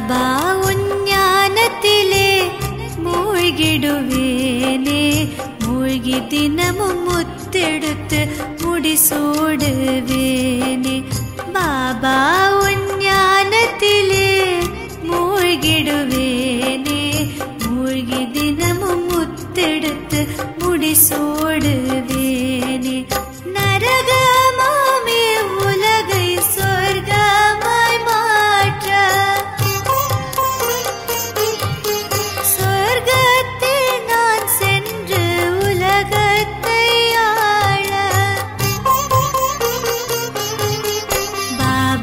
ബാബ ഉഞ്ഞാനത്തിലെ മൂഴ്കിടുവേനെ. മൂഴ്കി ദിനമും മുത്തെടുത്ത് മുടിസൂടുവേനെ ബാബ ഉഞ്ഞാനത്തിലെ മൂഴ്കിടുവേനെ. മൂഴ്കി ദിനമും മുത്തെടുത്ത് മുടിസൂടുവേനെ നരക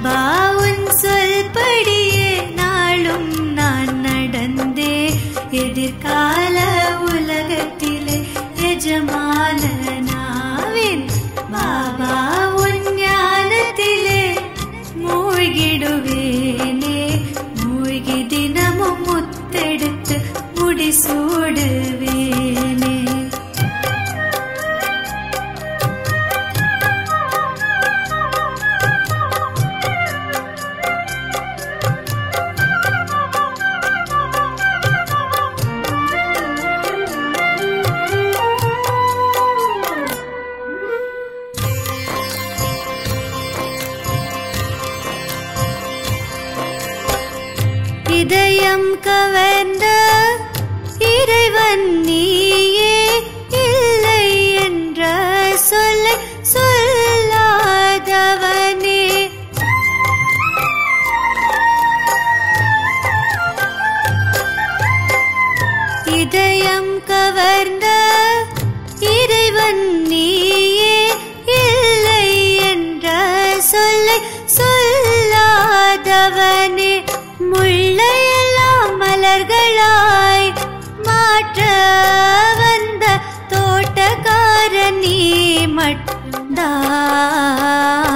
பாபா சொல்படியே நாளும் நான் நடந்தே. எதிர்கால உலகத்திலே எஜமான हृदयं कव ได้